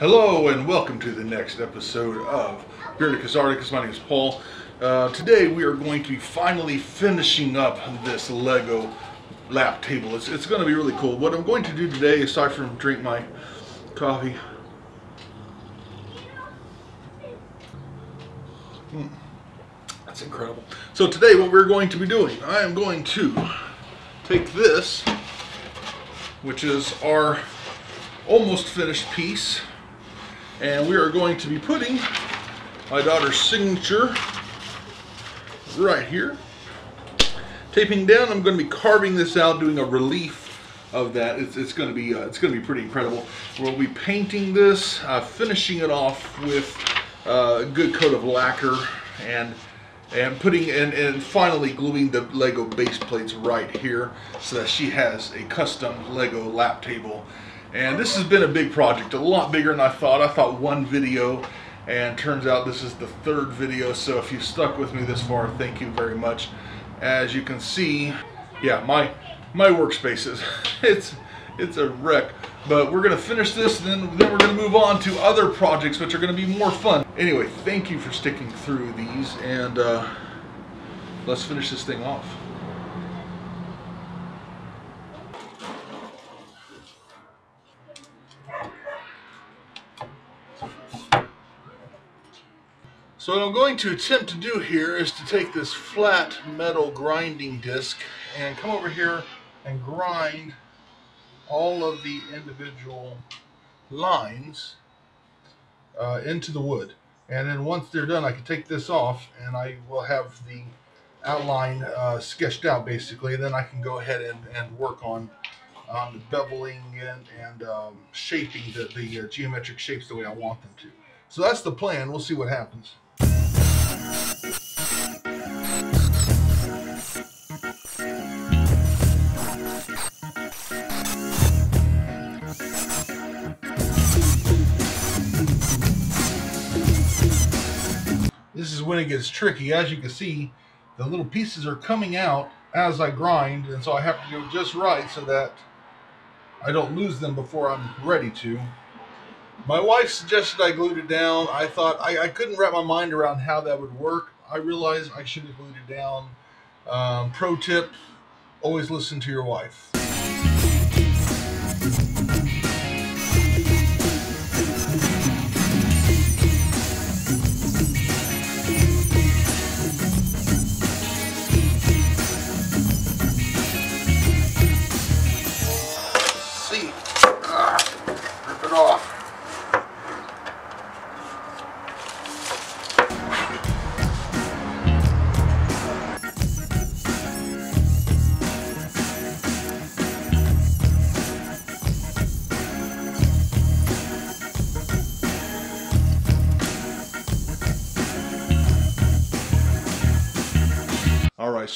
Hello and welcome to the next episode of Beardacus Artacus. My name is Paul. Uh, today we are going to be finally finishing up this Lego lap table. It's, it's going to be really cool. What I'm going to do today, aside from drink my coffee, mm, that's incredible. So today what we're going to be doing, I am going to take this, which is our almost finished piece and we are going to be putting my daughter's signature right here. Taping down, I'm going to be carving this out, doing a relief of that. It's, it's going to be uh, it's going to be pretty incredible. We'll be painting this, uh, finishing it off with uh, a good coat of lacquer, and and putting and, and finally gluing the Lego base plates right here so that she has a custom Lego lap table and this has been a big project, a lot bigger than I thought. I thought one video, and turns out this is the third video. So if you stuck with me this far, thank you very much. As you can see, yeah, my my workspace is it's it's a wreck. But we're gonna finish this, and then then we're gonna move on to other projects, which are gonna be more fun. Anyway, thank you for sticking through these, and uh, let's finish this thing off. So what I'm going to attempt to do here is to take this flat metal grinding disc and come over here and grind all of the individual lines uh, into the wood. And then once they're done, I can take this off and I will have the outline uh, sketched out basically. Then I can go ahead and, and work on on beveling and, and um, shaping the, the uh, geometric shapes the way I want them to. So that's the plan. We'll see what happens. This is when it gets tricky. As you can see, the little pieces are coming out as I grind, and so I have to do it just right so that I don't lose them before I'm ready to. My wife suggested I glued it down. I thought I, I couldn't wrap my mind around how that would work. I realized I should have glued it down. Um, pro tip, always listen to your wife.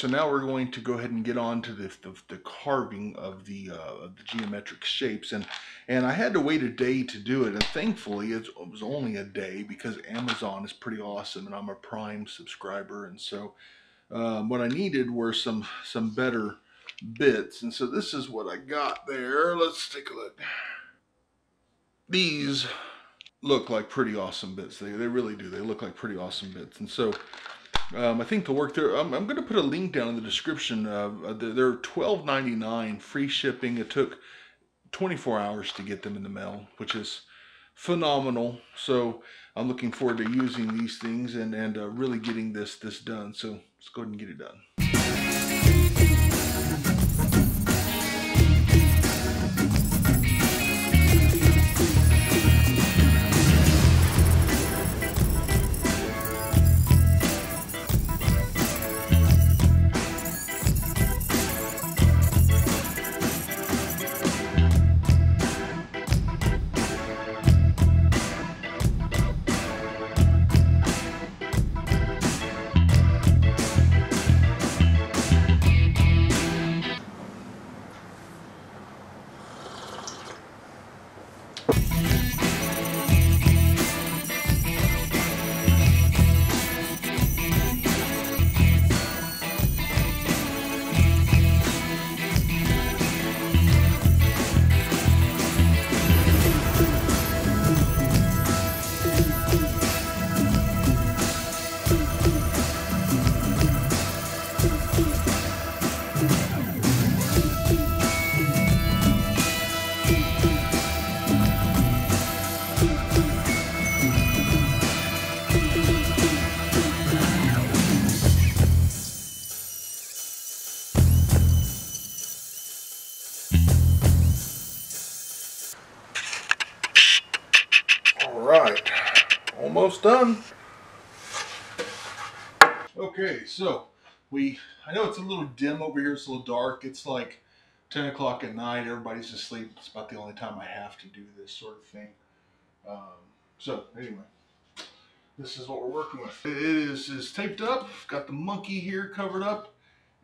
So now we're going to go ahead and get on to the, the, the carving of the, uh, the geometric shapes. And, and I had to wait a day to do it. And thankfully, it was only a day because Amazon is pretty awesome and I'm a Prime subscriber. And so um, what I needed were some, some better bits. And so this is what I got there. Let's take a look. These look like pretty awesome bits. They, they really do. They look like pretty awesome bits. And so um, I think to work there, I'm, I'm going to put a link down in the description. Uh, they're $12.99 free shipping. It took 24 hours to get them in the mail, which is phenomenal. So I'm looking forward to using these things and, and uh, really getting this, this done. So let's go ahead and get it done. It's a little dim over here, it's a little dark. It's like 10 o'clock at night, everybody's asleep. It's about the only time I have to do this sort of thing. Um, so anyway, this is what we're working with. It is, is taped up, got the monkey here covered up,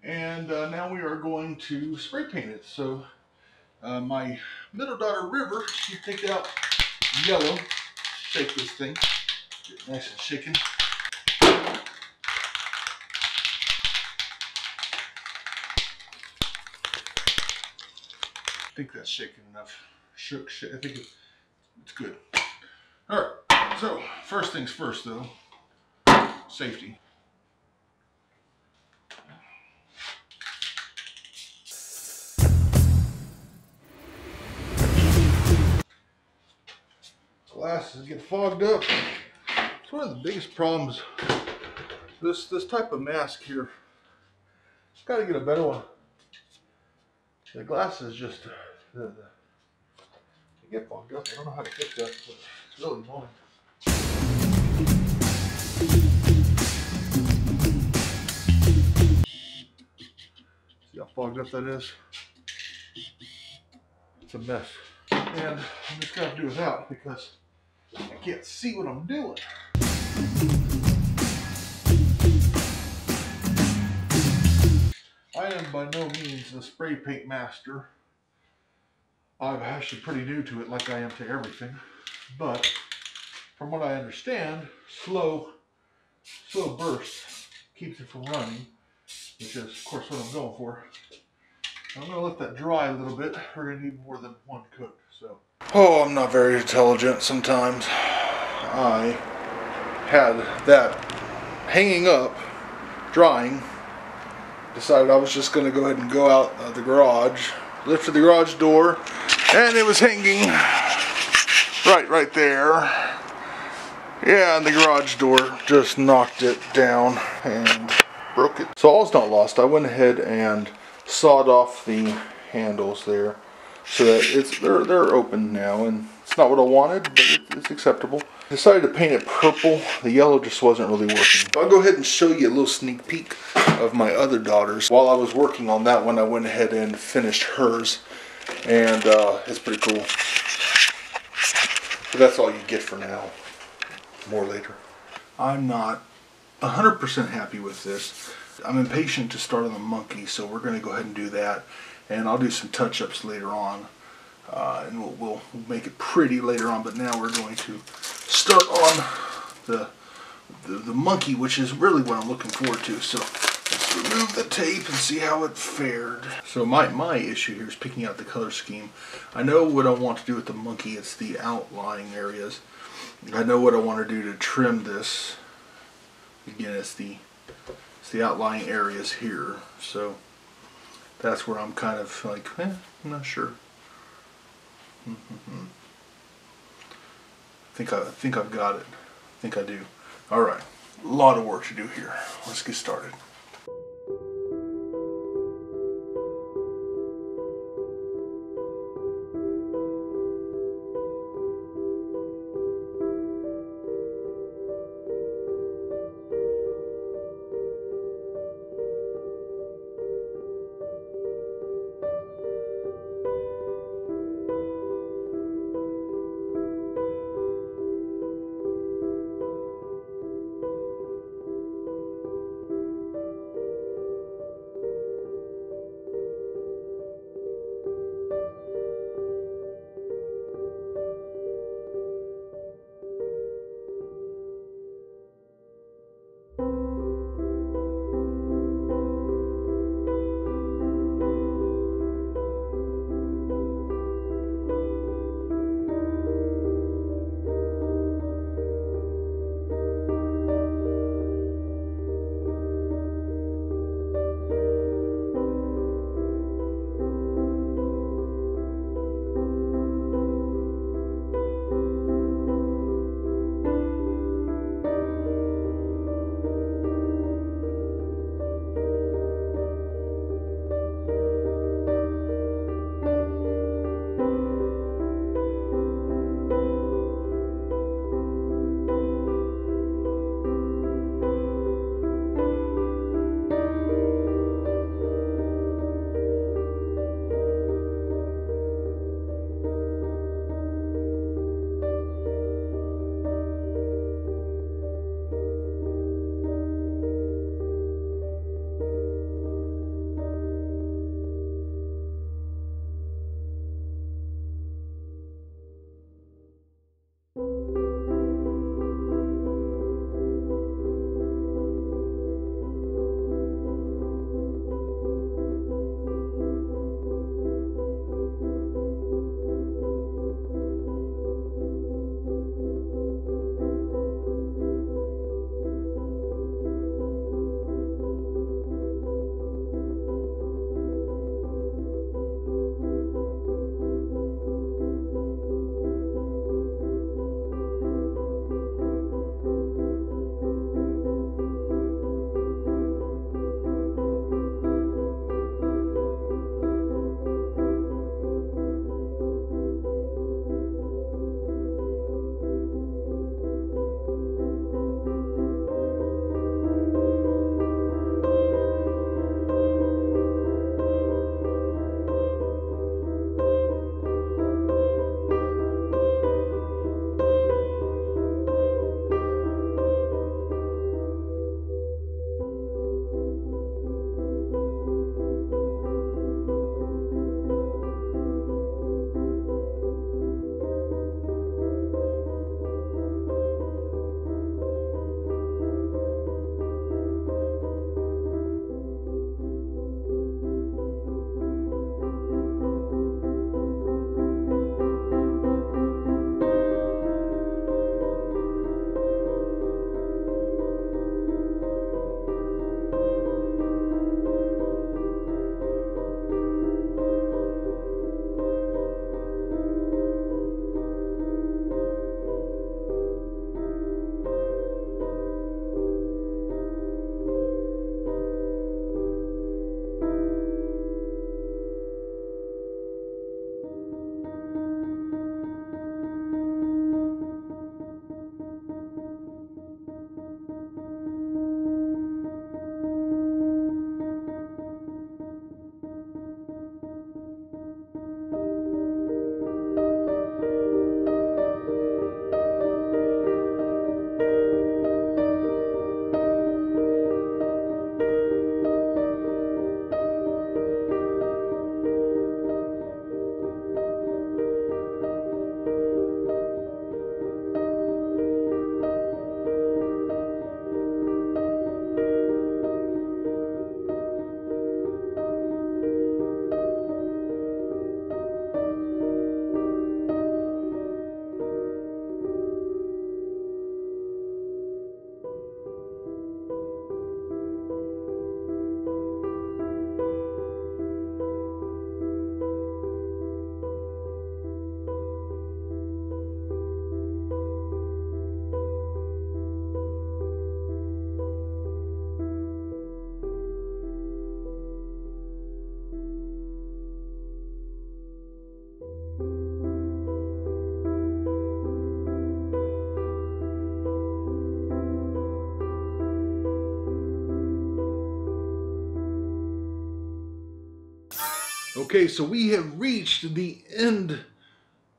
and uh, now we are going to spray paint it. So uh, my middle daughter River, she picked out yellow, shake this thing, get nice and shaken. I think that's shaking enough. Shook, I think it, it's good. All right, so first things first though, safety. Glasses get fogged up. It's one of the biggest problems. This this type of mask here. Got to get a better one. The glass is just the, the, they get fogged up. I don't know how to fix that, but it's really annoying. See how fogged up that is? It's a mess. And I'm just gonna do without because I can't see what I'm doing. Am by no means a spray paint master. I'm actually pretty new to it like I am to everything. But from what I understand, slow, slow burst keeps it from running, which is of course what I'm going for. I'm gonna let that dry a little bit. We're gonna need more than one coat, so. Oh, I'm not very intelligent sometimes. I had that hanging up, drying, decided I was just going to go ahead and go out uh, the garage. Lifted the garage door, and it was hanging right, right there. Yeah, and the garage door just knocked it down and broke it. So all's not lost. I went ahead and sawed off the handles there so that it's they're they're open now, and it's not what I wanted, but it, it's acceptable. Decided to paint it purple. The yellow just wasn't really working. I'll go ahead and show you a little sneak peek of my other daughters. While I was working on that one, I went ahead and finished hers, and uh, it's pretty cool. But that's all you get for now. More later. I'm not 100% happy with this. I'm impatient to start on the monkey, so we're going to go ahead and do that. And I'll do some touch-ups later on. Uh, and we'll, we'll, make it pretty later on, but now we're going to start on the, the, the monkey, which is really what I'm looking forward to. So let's remove the tape and see how it fared. So my, my issue here is picking out the color scheme. I know what I want to do with the monkey. It's the outlying areas. I know what I want to do to trim this. Again, it's the it's the outlying areas here. So that's where I'm kind of like, eh, I'm not sure. Mm -hmm. I think I, I think I've got it. I think I do. All right, a lot of work to do here. Let's get started. Okay, so we have reached the end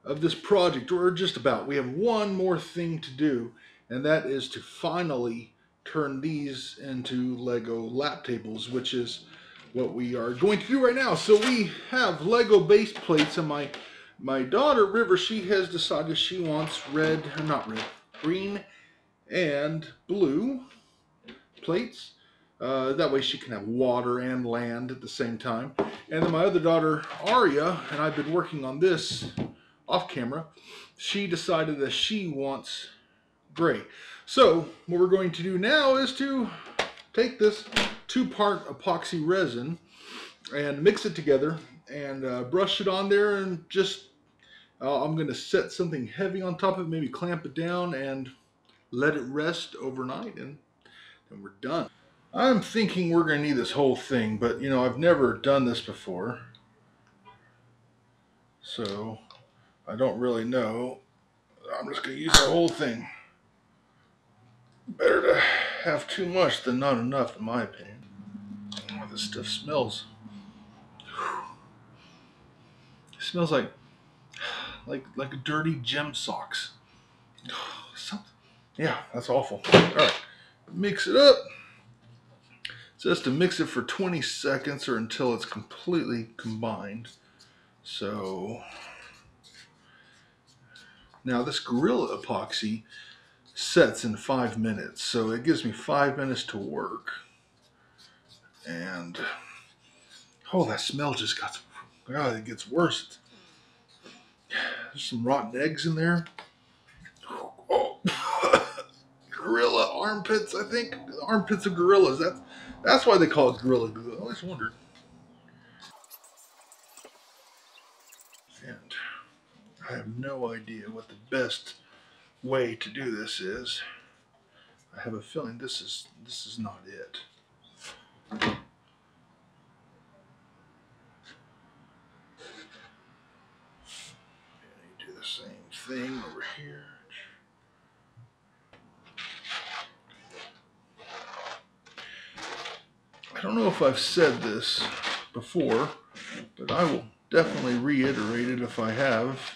of this project, or just about. We have one more thing to do, and that is to finally turn these into Lego lap tables, which is what we are going to do right now. So we have Lego base plates, and my my daughter River, she has decided she wants red, not red, green and blue plates. Uh, that way she can have water and land at the same time. And then my other daughter, Aria, and I've been working on this off camera, she decided that she wants gray. So what we're going to do now is to take this two-part epoxy resin and mix it together and uh, brush it on there and just uh, I'm going to set something heavy on top of it, maybe clamp it down and let it rest overnight and then we're done. I'm thinking we're going to need this whole thing, but you know, I've never done this before. So, I don't really know. I'm just going to use the whole thing. Better to have too much than not enough, in my opinion. Oh, this stuff smells. It smells like, like, like dirty gem socks. Something. Yeah, that's awful. All right, mix it up says to mix it for 20 seconds or until it's completely combined. So now this Gorilla epoxy sets in five minutes. So it gives me five minutes to work. And oh, that smell just got, God, it gets worse. There's some rotten eggs in there. Gorilla armpits, I think. Armpits of gorillas. That's that's why they call it Gorilla Glue. I always wondered. And I have no idea what the best way to do this is. I have a feeling this is this is not it. do the same thing over here. I don't know if I've said this before, but I will definitely reiterate it if I have.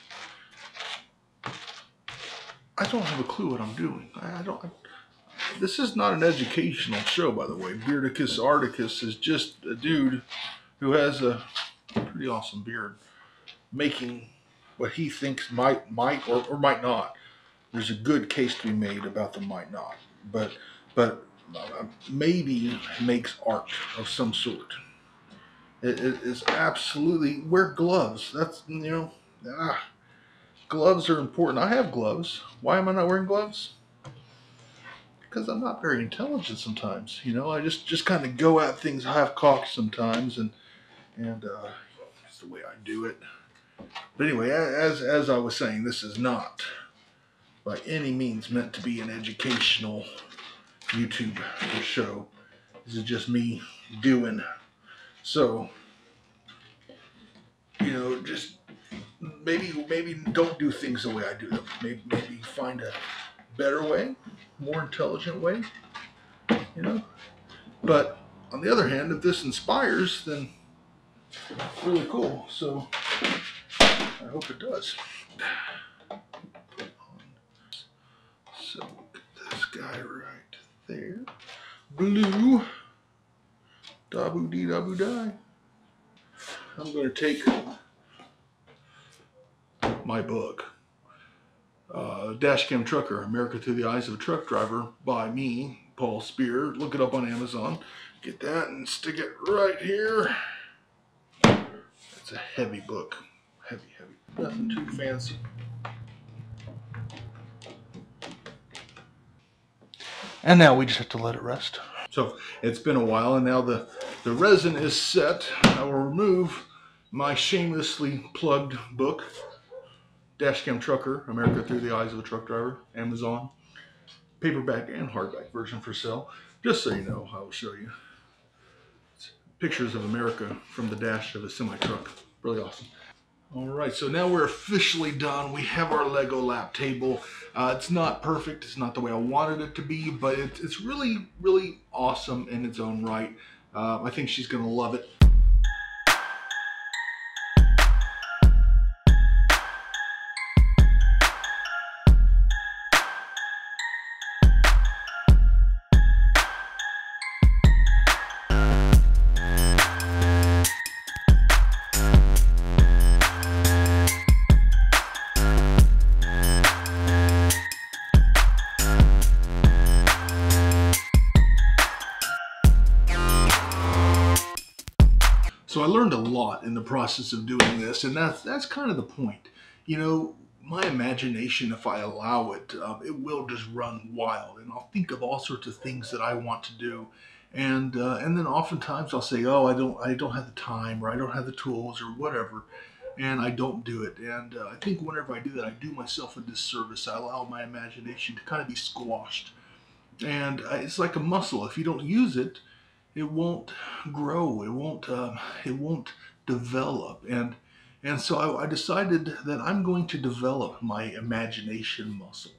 I don't have a clue what I'm doing. I don't. I, this is not an educational show, by the way. Beardacus Artacus is just a dude who has a pretty awesome beard, making what he thinks might might or, or might not. There's a good case to be made about the might not, but but maybe makes art of some sort. It, it is absolutely wear gloves. That's you know, ah, gloves are important. I have gloves. Why am I not wearing gloves? Because I'm not very intelligent sometimes. You know, I just just kind of go at things half cocked sometimes, and and uh, that's the way I do it. But anyway, as as I was saying, this is not by any means meant to be an educational YouTube show. This is just me doing. So, you know, just maybe maybe don't do things the way I do them. Maybe maybe find a better way, more intelligent way. You know. But on the other hand, if this inspires, then really cool. So I hope it does. So this guy right there. Blue. Dabu dee dabu die. I'm going to take my book, uh, Dashcam Trucker, America Through the Eyes of a Truck Driver by me, Paul Spear. Look it up on Amazon. Get that and stick it right here. It's a heavy book. Heavy, heavy. Nothing too fancy. And now we just have to let it rest. So it's been a while and now the, the resin is set. I will remove my shamelessly plugged book, Dashcam Trucker, America Through the Eyes of a Truck Driver, Amazon, paperback and hardback version for sale. Just so you know, I will show you pictures of America from the dash of a semi-truck. Really awesome. All right, so now we're officially done. We have our Lego lap table. Uh, it's not perfect. It's not the way I wanted it to be, but it, it's really, really awesome in its own right. Uh, I think she's going to love it. I learned a lot in the process of doing this, and that's that's kind of the point. You know, my imagination, if I allow it, um, it will just run wild, and I'll think of all sorts of things that I want to do, and uh, and then oftentimes I'll say, oh, I don't I don't have the time, or I don't have the tools, or whatever, and I don't do it. And uh, I think whenever I do that, I do myself a disservice. I allow my imagination to kind of be squashed, and uh, it's like a muscle. If you don't use it, it won't grow. It won't. Uh, it won't develop, and and so I, I decided that I'm going to develop my imagination muscle.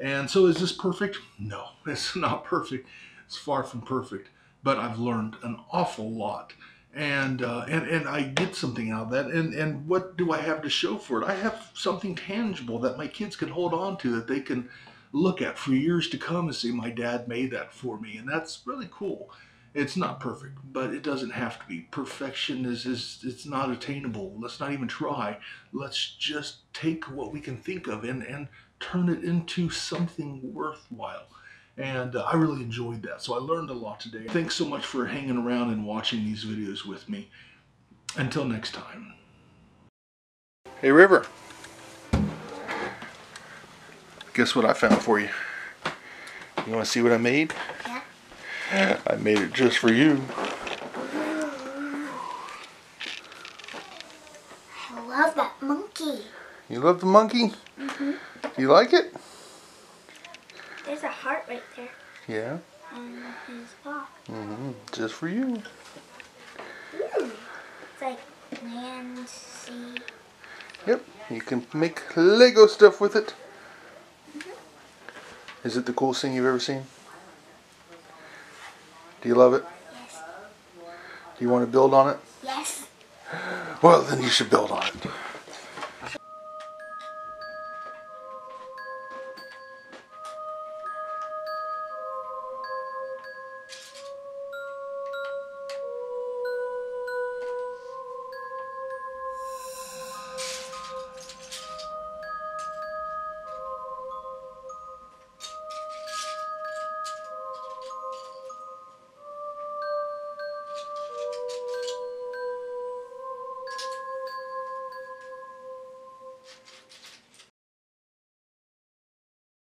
And so is this perfect? No, it's not perfect. It's far from perfect. But I've learned an awful lot. And, uh, and, and I get something out of that. And, and what do I have to show for it? I have something tangible that my kids can hold on to, that they can look at for years to come and say, my dad made that for me. And that's really cool. It's not perfect, but it doesn't have to be. Perfection is, is it's not attainable. Let's not even try. Let's just take what we can think of and, and turn it into something worthwhile. And uh, I really enjoyed that. So I learned a lot today. Thanks so much for hanging around and watching these videos with me. Until next time. Hey River. Guess what I found for you? You want to see what I made? I made it just for you. I love that monkey. You love the monkey? Mm hmm Do you like it? There's a heart right there Yeah. on his paw. Mm-hmm. Just for you. Ooh. It's like land, sea. Yep. You can make Lego stuff with it. Is it the coolest thing you've ever seen? Do you love it? Yes. Do you want to build on it? Yes. Well, then you should build on it.